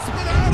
Spinner!